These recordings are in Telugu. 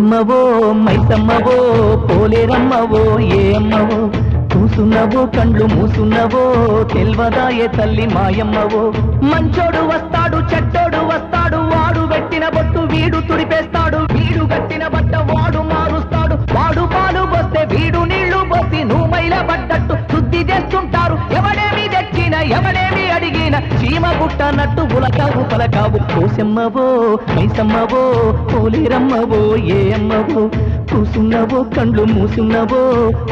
కూసెమ్మవో మైసమ్మవో పోలేరమ్మవో ఏ అమ్మవో చూసున్నవో కండ్లు మూసున్నవో తెల్వదాయే తల్లి మాయమ్మవో. మంచోడు వస్తాడు చెడ్డోడు వస్తాడు వాడు పెట్టిన బొట్టు వీడు తుడిపేస్తాడు వీడు కట్టిన బట్ట వాడు మారుస్తాడు వాడు పాలు పోస్తే వీడు నీళ్ళు పోసి నువ్వు మైల పడ్డట్టు శుద్ధి చేస్తుంటారు ఎవడే ఎవడేమి చీమ పుట్టనట్టు ఉలకావు పలకావు కోసెమ్మవో మైసమ్మవో పోలేరమ్మవో ఏ అమ్మవో కూసున్నవో కండ్లు మూసున్నవో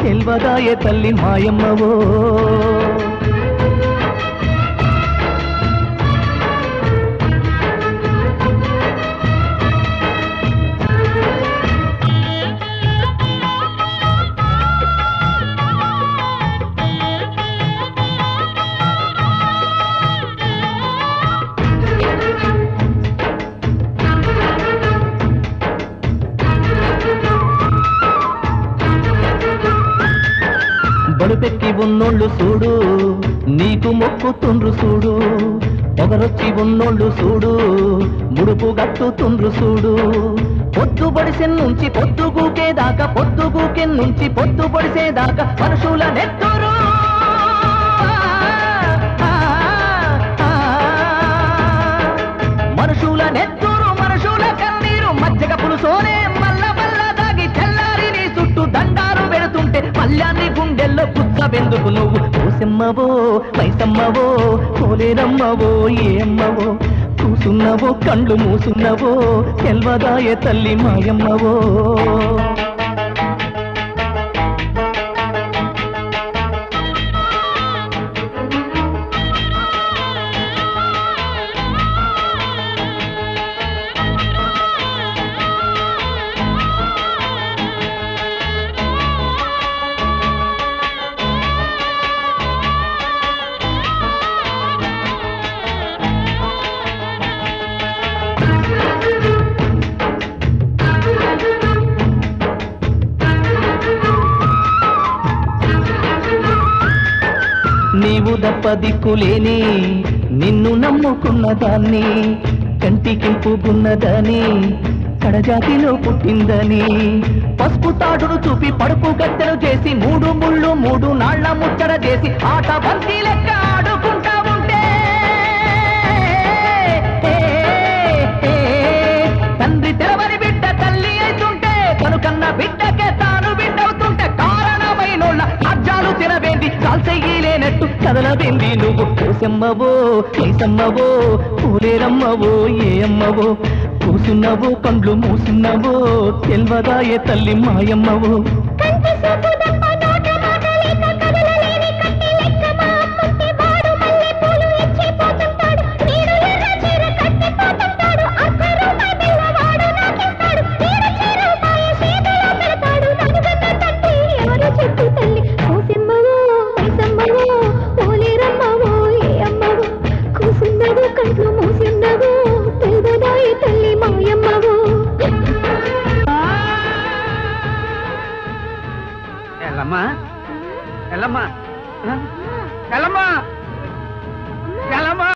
తెల్వదాయే తల్లి మాయమ్మవో. బడుపెక్కి ఉన్నోళ్ళు చూడు నీకు మొక్కుతుండ్రు చూడు. పొగరొచ్చి ఉన్నోళ్ళు చూడు ముడుపు గట్టుతుండ్రు చూడు. పొద్దు పొడిసెన్ నుంచి పొద్దు గూకేదాకా పొద్దు గూకెన్ నుంచి పొద్దు పొడిసేదాకా మనుషుల నెత్తురు గుండెల్లో కుచ్చబెందుకు నువ్వు? కోసెమ్మవో పైసమ్మవో కోలేరమ్మవో ఏమ్మవో కూసున్నవో కళ్ళు మూసున్నవో తెల్వదాయ తల్లి మాయమ్మవో. నీవు దప్ప నిన్ను నమ్ముకున్న దాన్ని కడజాతిలో పుట్టిందని. పసుపు తాడును చూపి పడుపు గద్దెలు చేసి మూడు ముళ్ళు మూడు నాళ్ళ ముచ్చట చేసి ఆట బంతి లెక్క కాల్చెయ్యలేనట్టు కదలవేంది నువ్వు. కోసమ్మవో కేసమ్మవో పూలేరమ్మవో ఏ అమ్మవో కూసున్నవో కండ్లు మూసున్నవో తెల్వదాయే తల్లి మాయమ్మవో. ఎల్లమ్మా? ఎల్లమ్మా. ఎల్లమ్మా. ఎల్లమ్మా.